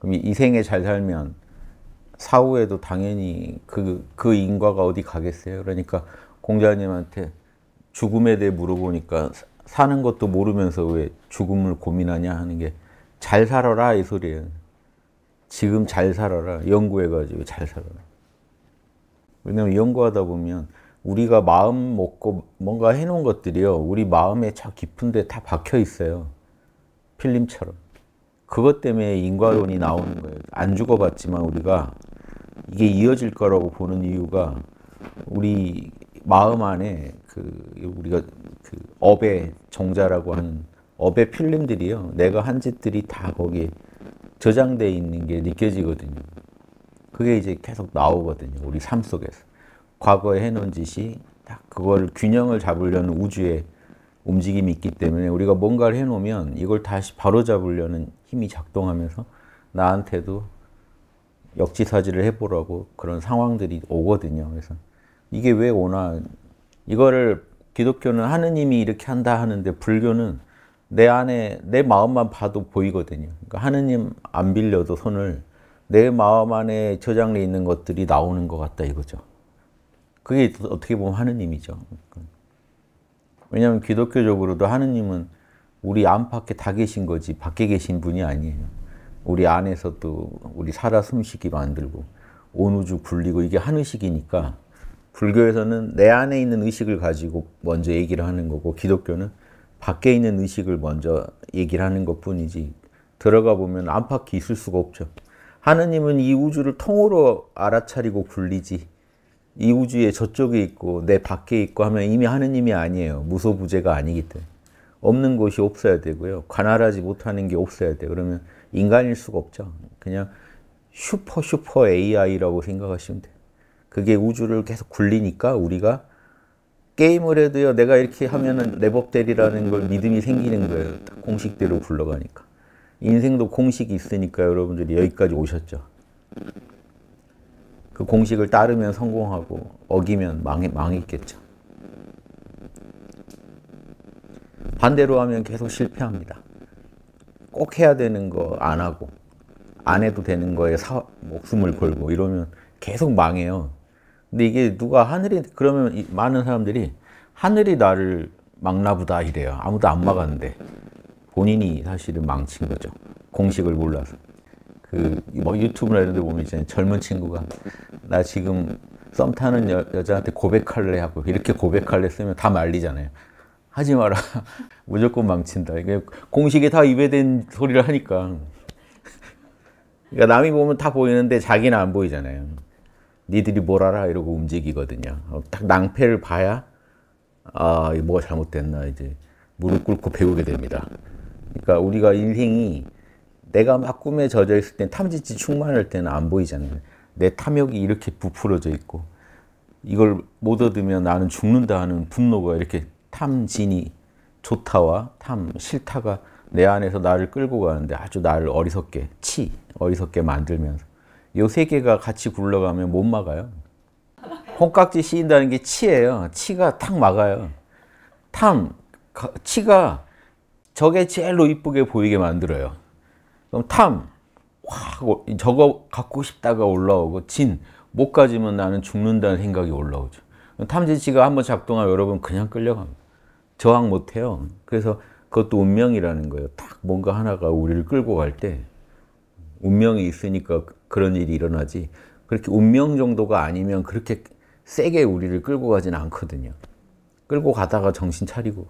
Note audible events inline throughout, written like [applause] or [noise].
그럼 이 생에 잘 살면 사후에도 당연히 그, 그 인과가 어디 가겠어요? 그러니까 공자님한테 죽음에 대해 물어보니까 사는 것도 모르면서 왜 죽음을 고민하냐 하는 게 잘 살아라 이 소리예요. 지금 잘 살아라. 연구해가지고 잘 살아라. 왜냐면 연구하다 보면 우리가 마음 먹고 뭔가 해놓은 것들이요. 우리 마음에 저 깊은 데 다 박혀 있어요. 필름처럼. 그것 때문에 인과론이 나오는 거예요. 안 죽어봤지만 우리가 이게 이어질 거라고 보는 이유가 우리 마음 안에 그 우리가 그 업의 정자라고 하는 업의 필름들이요. 내가 한 짓들이 다 거기에 저장돼 있는 게 느껴지거든요. 그게 이제 계속 나오거든요. 우리 삶 속에서. 과거에 해놓은 짓이 딱 그걸 균형을 잡으려는 우주의 움직임이 있기 때문에 우리가 뭔가를 해놓으면 이걸 다시 바로잡으려는 힘이 작동하면서 나한테도 역지사지를 해보라고 그런 상황들이 오거든요. 그래서 이게 왜 오나 이거를 기독교는 하느님이 이렇게 한다 하는데 불교는 내 안에 내 마음만 봐도 보이거든요. 그러니까 하느님 안 빌려도 손을 내 마음 안에 저장돼 있는 것들이 나오는 것 같다 이거죠. 그게 어떻게 보면 하느님이죠. 왜냐하면 기독교적으로도 하느님은 우리 안팎에 다 계신 거지 밖에 계신 분이 아니에요. 우리 안에서도 우리 살아 숨쉬기 만들고 온 우주 굴리고 이게 한 의식이니까 불교에서는 내 안에 있는 의식을 가지고 먼저 얘기를 하는 거고 기독교는 밖에 있는 의식을 먼저 얘기를 하는 것 뿐이지 들어가 보면 안팎이 있을 수가 없죠. 하느님은 이 우주를 통으로 알아차리고 굴리지 이 우주에 저쪽에 있고 내 밖에 있고 하면 이미 하느님이 아니에요. 무소부재가 아니기 때문에. 없는 것이 없어야 되고요. 관할하지 못하는 게 없어야 돼요. 그러면 인간일 수가 없죠. 그냥 슈퍼 슈퍼 AI라고 생각하시면 돼요. 그게 우주를 계속 굴리니까 우리가 게임을 해도요. 내가 이렇게 하면은 내 법대로라는 걸 믿음이 생기는 거예요. 공식대로 굴러가니까. 인생도 공식이 있으니까 여러분들이 여기까지 오셨죠. 그 공식을 따르면 성공하고 어기면 망해, 망했겠죠. 반대로 하면 계속 실패합니다. 꼭 해야 되는 거 안 하고 안 해도 되는 거에 사, 목숨을 걸고 이러면 계속 망해요. 근데 이게 누가 하늘이 그러면 많은 사람들이 하늘이 나를 막나보다 이래요. 아무도 안 막았는데 본인이 사실은 망친 거죠. 공식을 몰라서. 그 뭐 유튜브나 이런 데 보면 이제 젊은 친구가 나 지금 썸 타는 여, 여자한테 고백할래 하고 이렇게 고백할래 쓰면 다 말리잖아요. 하지 마라. [laughs] 무조건 망친다. 이게 공식에 다 입에 댄 소리를 하니까. 그러니까 남이 보면 다 보이는데 자기는 안 보이잖아요. 니들이 뭘 알아? 이러고 움직이거든요. 딱 낭패를 봐야, 아, 뭐가 잘못됐나, 이제 무릎 꿇고 배우게 됩니다. 그러니까 우리가 인생이 내가 막 꿈에 젖어 있을 땐 탐지치 충만할 때는 안 보이잖아요. 내 탐욕이 이렇게 부풀어져 있고, 이걸 못 얻으면 나는 죽는다 하는 분노가 이렇게 탐진이 좋다와 탐 싫다가 내 안에서 나를 끌고 가는데 아주 나를 어리석게 치 어리석게 만들면서 요 세 개가 같이 굴러가면 못 막아요. 콩깍지 씌인다는 게 치예요. 치가 탁 막아요. 탐 치가 저게 제일로 이쁘게 보이게 만들어요. 그럼 탐 확 저거 갖고 싶다가 올라오고 진 못 가지면 나는 죽는다는 생각이 올라오죠. 탐진치가 한번 작동하면 여러분 그냥 끌려갑니다. 저항 못해요. 그래서 그것도 운명이라는 거예요. 딱 뭔가 하나가 우리를 끌고 갈 때 운명이 있으니까 그런 일이 일어나지 그렇게 운명 정도가 아니면 그렇게 세게 우리를 끌고 가진 않거든요. 끌고 가다가 정신 차리고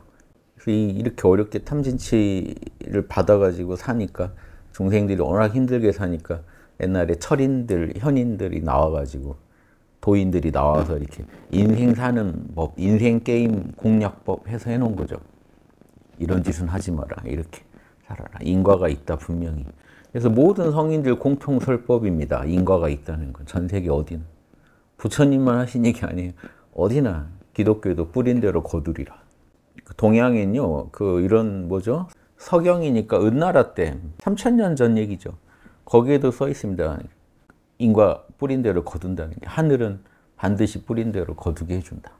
그래서 이렇게 어렵게 탐진치를 받아가지고 사니까 중생들이 워낙 힘들게 사니까 옛날에 철인들, 현인들이 나와가지고 도인들이 나와서 이렇게 인생 사는 법, 인생 게임 공략법 해서 해놓은 거죠. 이런 짓은 하지 마라. 이렇게 살아라. 인과가 있다, 분명히. 그래서 모든 성인들 공통 설법입니다. 인과가 있다는 건. 전 세계 어디나. 부처님만 하신 얘기 아니에요. 어디나 기독교도 뿌린 대로 거두리라. 동양엔요, 그 이런 뭐죠? 서경이니까 은나라 때, 3000년 전 얘기죠. 거기에도 써 있습니다. 인과 뿌린 대로 거둔다는 게 하늘은 반드시 뿌린 대로 거두게 해준다.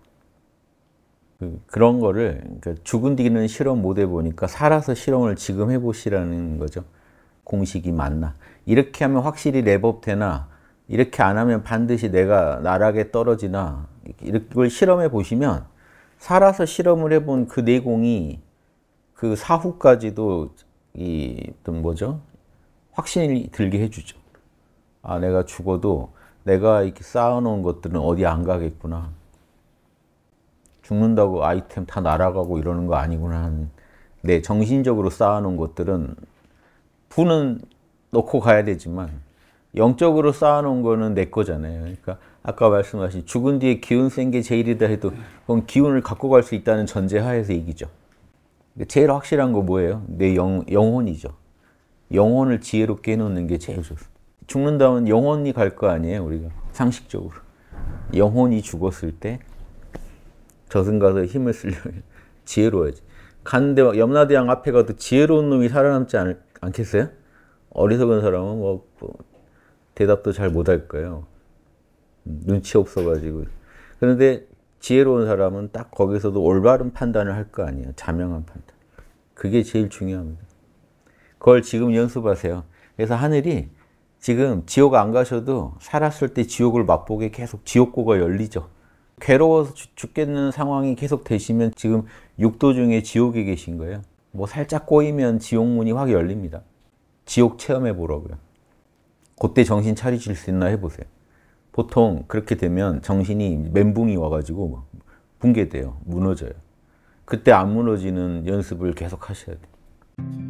그, 런 거를 그러니까 죽은 뒤는 실험 못 해보니까 살아서 실험을 지금 해보시라는 거죠. 공식이 맞나? 이렇게 하면 확실히 랩업 되나? 이렇게 안 하면 반드시 내가 나락에 떨어지나? 이걸 실험해 보시면 살아서 실험을 해본 그 내공이 그 사후까지도 이 뭐죠? 확신이 들게 해주죠. 아, 내가 죽어도 내가 이렇게 쌓아놓은 것들은 어디 안 가겠구나. 죽는다고 아이템 다 날아가고 이러는 거 아니구나. 내 정신적으로 쌓아놓은 것들은 부는 놓고 가야 되지만 영적으로 쌓아놓은 거는 내 거잖아요. 그러니까 아까 말씀하신 죽은 뒤에 기운 센 게 제일이다 해도 그건 기운을 갖고 갈 수 있다는 전제 하에서 얘기죠. 제일 확실한 거 뭐예요? 내 영, 영혼이죠. 영혼을 지혜롭게 해놓는 게 제일 좋습니다. 죽는다면 영혼이 갈 거 아니에요, 우리가. 상식적으로. 영혼이 죽었을 때 저승 가서 힘을 쓰려면 [laughs] 지혜로워야지. 갔는데 염라대왕 앞에 가도 지혜로운 놈이 살아남지 않, 않겠어요? 어리석은 사람은 뭐, 뭐 대답도 잘 못할 거예요. 눈치 없어가지고. 그런데 지혜로운 사람은 딱 거기서도 올바른 판단을 할 거 아니에요. 자명한 판단. 그게 제일 중요합니다. 그걸 지금 연습하세요. 그래서 하늘이 지금 지옥 안 가셔도 살았을 때 지옥을 맛보게 계속 지옥고가 열리죠. 괴로워서 죽겠는 상황이 계속 되시면 지금 육도 중에 지옥에 계신 거예요. 뭐 살짝 꼬이면 지옥문이 확 열립니다. 지옥 체험해 보라고요. 그때 정신 차리실 수 있나 해보세요. 보통 그렇게 되면 정신이 멘붕이 와가지고 붕괴돼요. 무너져요. 그때 안 무너지는 연습을 계속 하셔야 돼요.